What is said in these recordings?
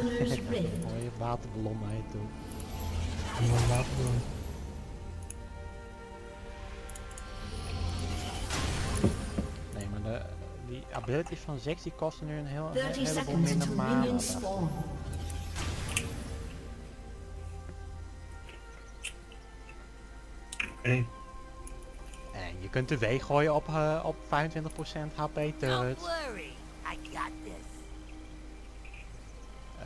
Summoner's Rift. Mooie waterballon naar je toe. En dan laten we... Nee, maar de, die abilities van Zex die kosten nu een heel, een 30 heleboel minder mana. Hey, En je kunt de W gooien op, eh, op 25% HP Don't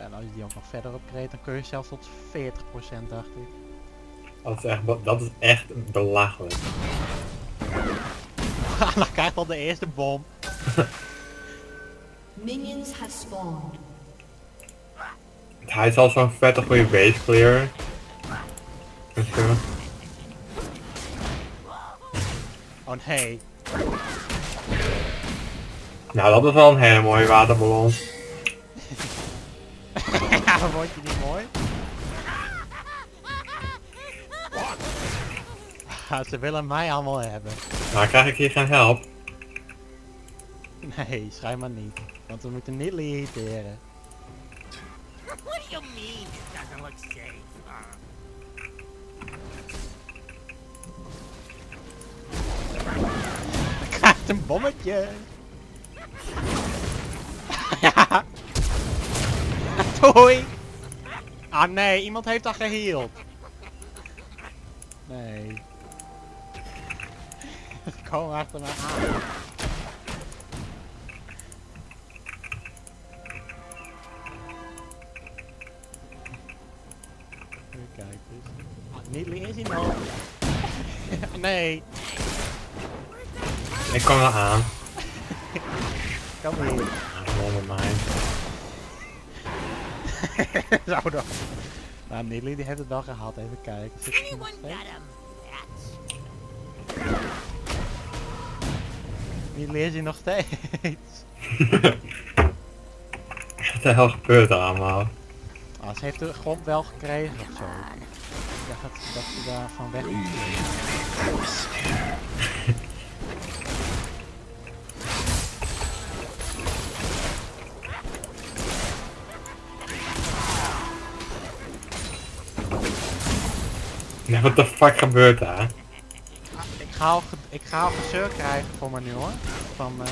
En als je die ook nog verder upgrade, dan kun je zelfs tot 40% dacht ik. dat is echt, dat is echt belachelijk. dan krijgt al de eerste bom. Minions have spawned. Hij is al zo'n vette goede base clear. Oh nee. nou, dat is wel een hele mooie waterballon. Vond je die mooi? Ja, ze willen mij allemaal hebben. Nou, krijg ik hier geen help. Nee, schijnbaar niet. Want we moeten niet irriteren. What do you mean it doesn't look safe? huh? Krijgt een bommetje. ja. Doei. Ah nee, iemand heeft dat geheeld. Nee. Kom achter me aan. Even kijken. Neatly is hij nog. nee, Ik kom er aan. kom hier. Nou, gewoon met mij. Zo dan. Nou, Neatly die heeft het wel gehad. Even kijken. Zit Anyone got him? Hij nog steeds. Wat de hel gebeurt er allemaal? Ah, ze heeft de grond wel gekregen of zo. Ik dacht dat, dat ze daar van weg wat de fuck gebeurt daar? Ik ga al, ge- ik ga al gezeur krijgen voor me nu hoor. Van eh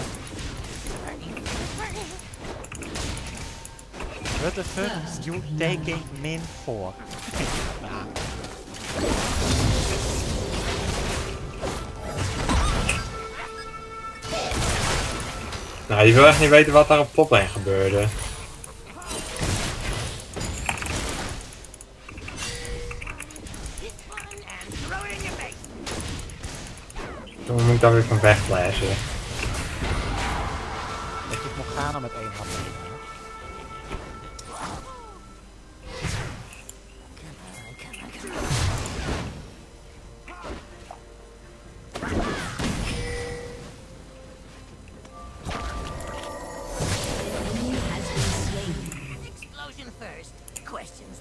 What the fuck you taking min for? nou, je wil echt niet weten wat daar op toplane gebeurde. Toen moet ik daar weer van wegflashen. dat je Morgana met één. Questions.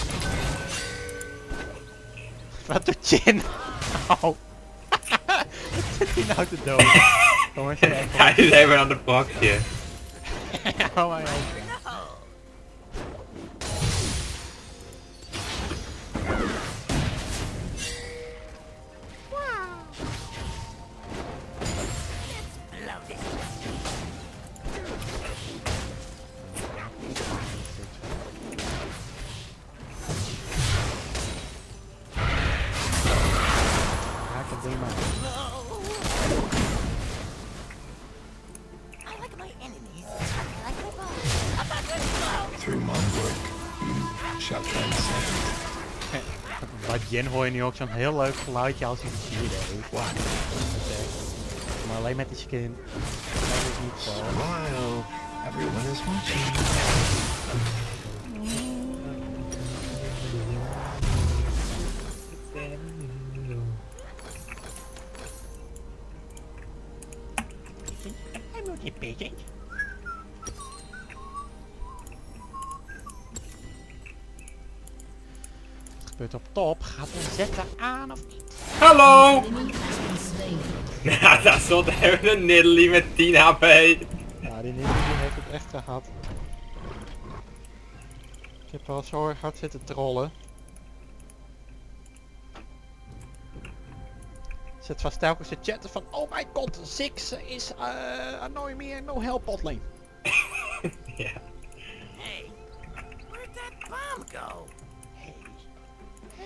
Wat doet Jin? Oh. Wat zit hij nou te doen? Jongens, echt. Hij is even aan de pakje. Hou maar open. Jen hoor je nu ook zo'n heel leuk geluidje als hij heeft. What? Dat is echt- Maar alleen met die skin. Dat is niet zo. Smile. Everyone is watching. I'm not a patient. Gebeurt op top? Gaat de zetten aan of niet? Hallo! Ja, daar stond even een Nidalee met 10 HP. Ja, die die heeft het echt gehad. Ik heb wel zo erg hard zitten trollen. Zit vast telkens te chatten van Oh my god, Six is uh, annoy me and no help botlane. Ja.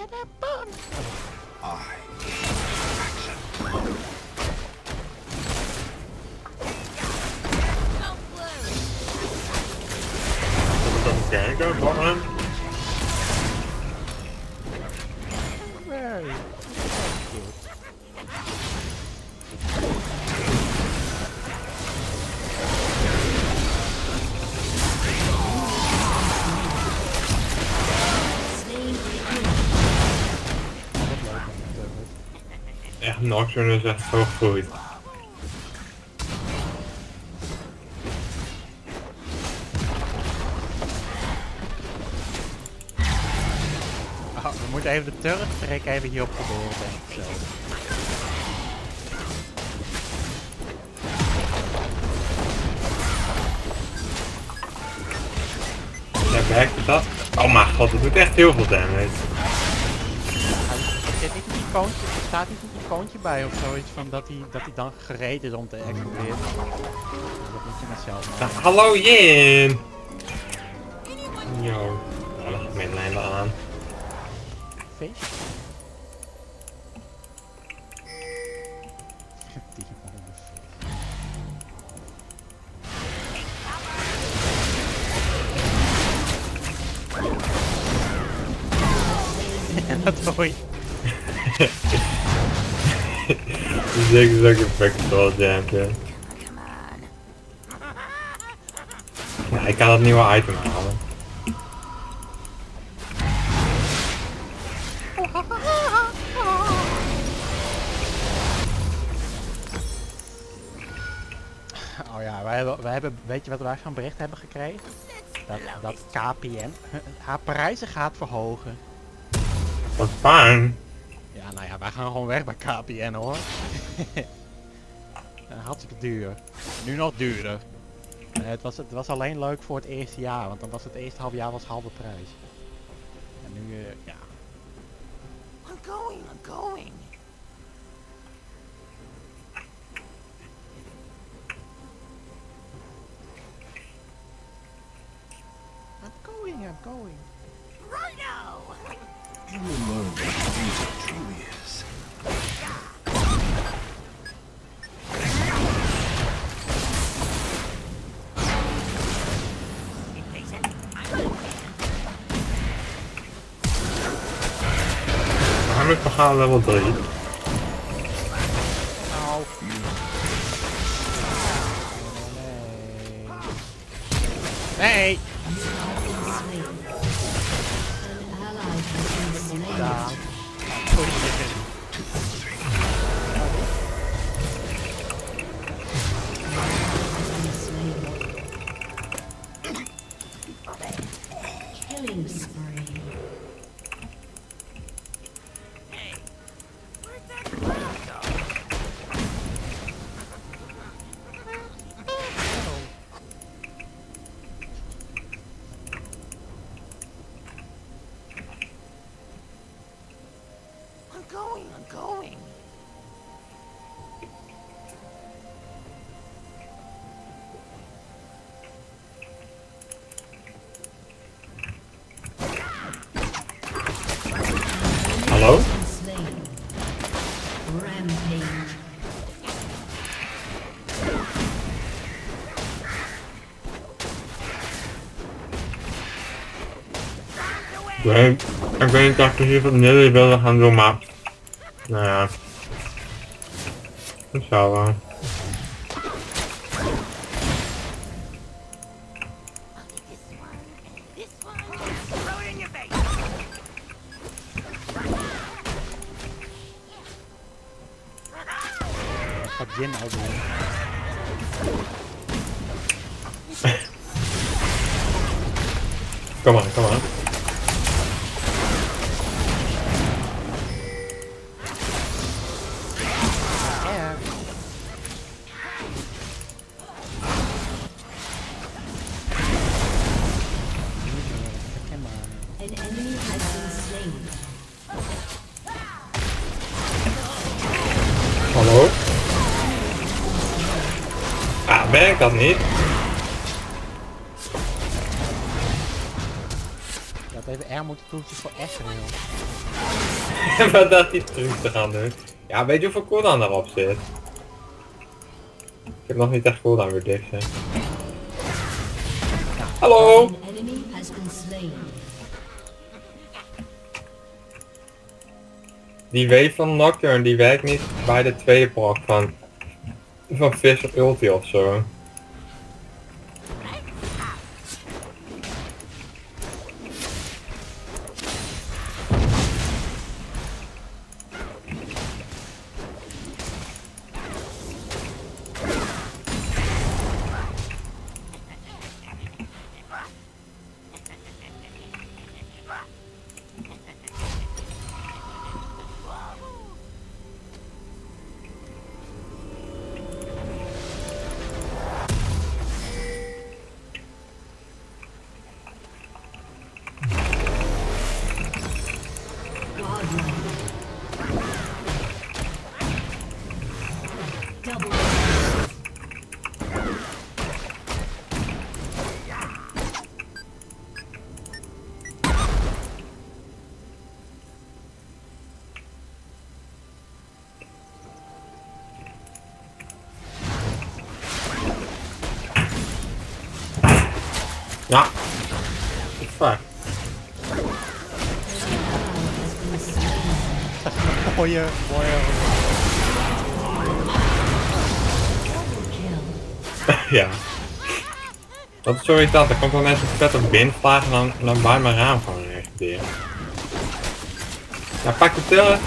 And a bomb. I. No blue. Wat is dat een kijken, bottom? Nocturne is echt zo goed. Oh, we moeten even de turret trek even hierop proberen, denk ik zo. Ja, werkt dat? Oh mijn god, dat doet echt heel veel damage. Icoontje, er staat niet een icoontje bij of zoiets van dat hij, dat hij dan gereed is om te exploderen. Dat moet je maar zelf Ja, maken. hallo Jin! Yo. Oh, dan gaat mijn lijn wel aan. Vis. En dat hoor zulke effect wel jammed, ja. Ja, ik kan dat nieuwe item halen. Oh ja, wij hebben, wij hebben, weet je wat wij van bericht hebben gekregen? Dat, dat KPN haar prijzen gaat verhogen. Wat fijn. Ja, nou ja, wij gaan gewoon weg bij KPN hoor. Hartstikke duur. Nu nog duurder. Eh, het, was, het was alleen leuk voor het eerste jaar, want dan was het eerste half jaar was halve prijs. En nu, eh, ja. I'm going, I'm going. I'm going, I'm going. Rhino! You will learn what beauty truly is. I'm. Waarom ik verhaal level 3? please. Sorry. Ik weet, niet echt precies wat jullie willen gaan doen, maar... Nou ja. Dat zou wel. Werkt dat niet? Had even R moeten toetsen voor Ezreal. Wat dacht die truc te gaan doen? Ja, weet je hoeveel cooldown daarop zit? Ik heb nog niet echt cooldown weer dicht, hè. Hallo! Die wave van Nocturne die werkt niet bij de tweede proc van, van Fish of Ulti of Ja. Been slain. Mooie, mooie. Ja. Dat is zo irritant. Er komt wel mensen vet op binnenvlagen en dan, en dan bij mijn raam gewoon reageren. Ja, pak de tillen.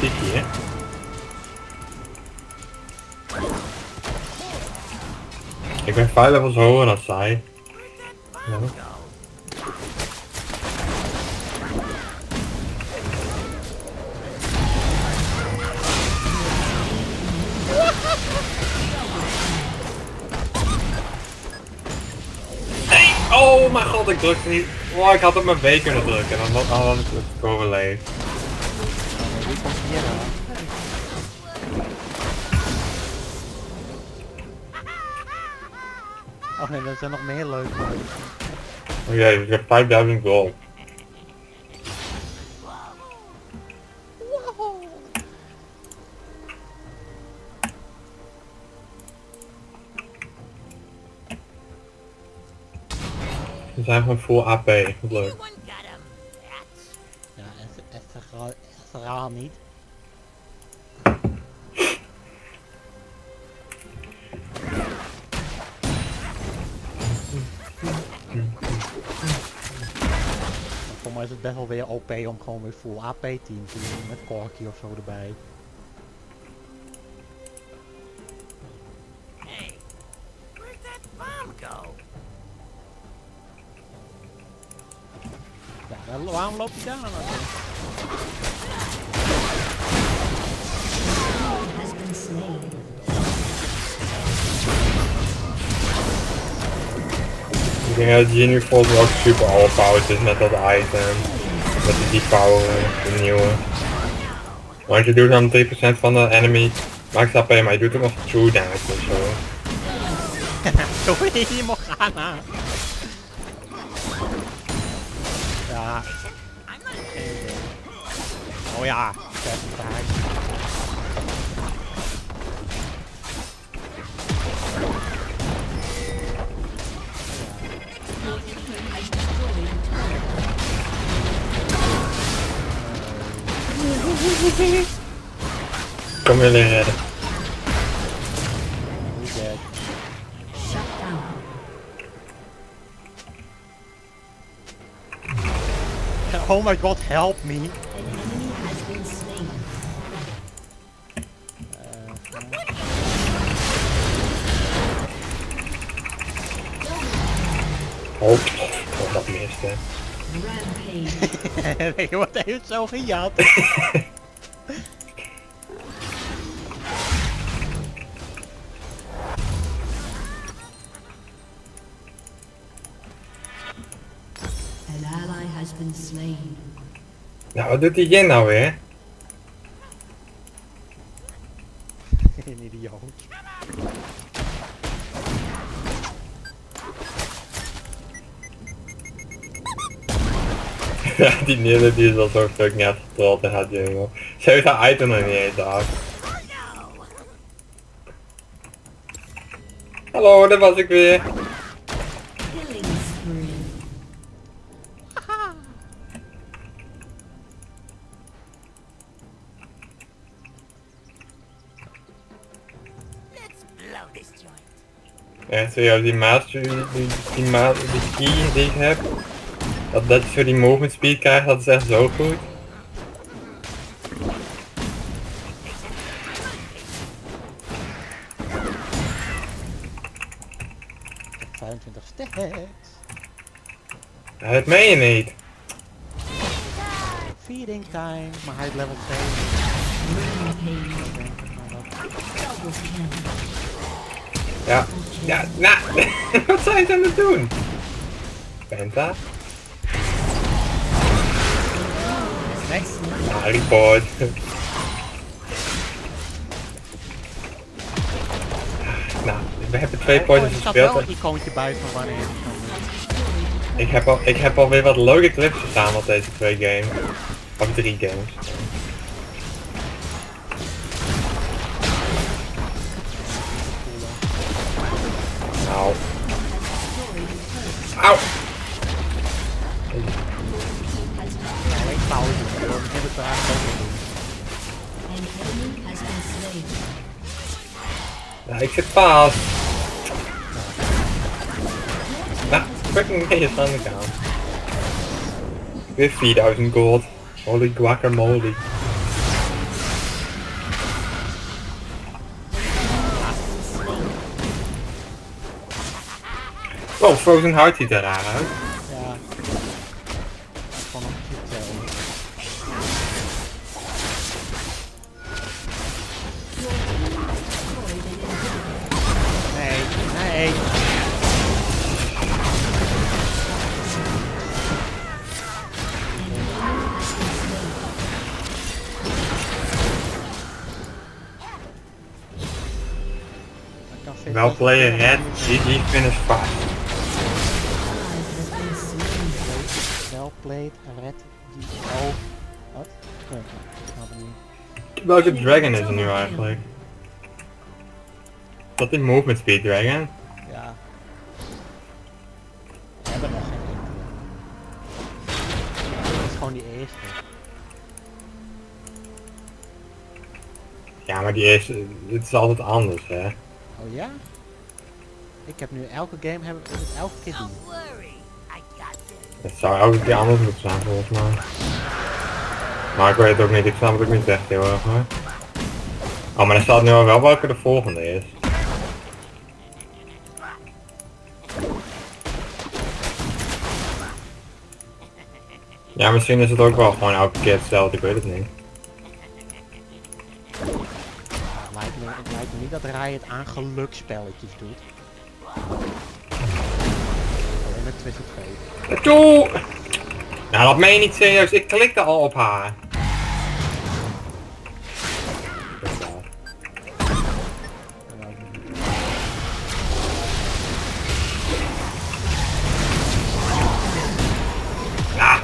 Zit hier? Ik ben vijf levels hoger dan zij. Ja. Nee! Oh mijn god, ik drukte niet. Oh, ik had op mijn B kunnen drukken en dan had ik het overleefd. Oh nee, er zijn nog meer leuke. Oh jee, ik heb 5000 gold. We zijn gewoon full AP, wat leuk. Ja, Es- Ezreal Ezreal niet. Best wel weer OP om gewoon weer full AP team te doen met Corky of zo erbij. hey. Where'd that bomb go? Ja, dan- waarom loop je daar nou naartoe? Ik denk dat Genie volgens mij ook super overpowered is met dat item. Met die power, de nieuwe. Want je doet dan 3% van de enemy max AP, maar je doet ook nog true damage of zo. Gaan aan. Ja, idee. Oh ja. Kom jullie redden. We dead. Shut down. Oh my god, help me. An enemy has been slain. Oh, oh dat miste. Rampage. nee, wat heeft zo gejat? Nou, wat doet die Jen nou weer? Een idioot. Ja, die Nille die is al zo fucking uitgetrold had gaat jongen. Heeft haar item nog niet eens af. Hallo, daar was ik weer. Ja, serieus, die master, die, die, die key die ik heb. Dat, dat je zo die movement speed krijgt, dat is echt zo goed. Ja, dat meen je niet. Feeding time. Maar hij is level 2. Rampage. Double kill. Ja, ja, nou, wat zijn ze aan het doen? Penta? Ah, report. nou, we hebben twee potjes Er staat wel gespeeld. een icoontje bij van wanneer het kan. Ik heb, al, ik heb alweer wat leuke clips verzameld deze twee games. Of drie games. Auw. Alleen pauze. Ik wil Nou, fucking nee, is aan de kant. Weer 4000 gold. Holy guacamole. Wow, Frozen Heart ziet er raar Niet- player red, GG finish fast. Played, red. Wat? Welke dragon is er nu eigenlijk? Dat is movement speed dragon? Ja. We hebben nog geen enkele. Dat is gewoon die eerste. Ja, maar die is, het is altijd anders hè. Oh ja? Ik heb nu elke game hebben we het elke keer doen. Het zou elke keer anders moeten zijn volgens mij. Maar ik weet het ook niet, ik snap het ook niet echt heel erg hoor. Oh, maar er staat nu al wel welke de volgende is. Ja, misschien is het ook wel gewoon elke keer hetzelfde, ik weet het niet. Ja, het, lijkt me, het lijkt me niet dat Riot aan gelukspelletjes doet. Fate. Doe! Nou, dat meen je niet serieus, ik klikte al op haar. Dan- Ah!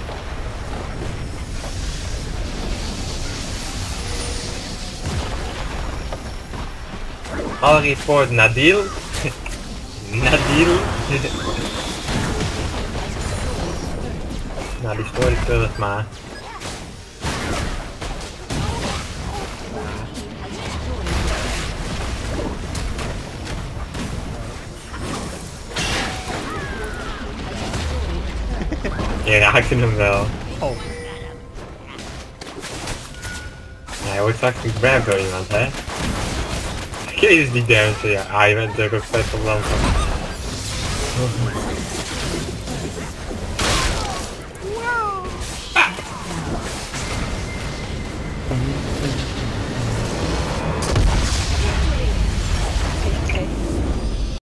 Nou, die story terug maar. Je raakte hem wel. Oh, Ja, je wordt straks gegrabbed door iemand, hè? Jezus, die damage, ja. Ah, je bent natuurlijk ook vet op land. of my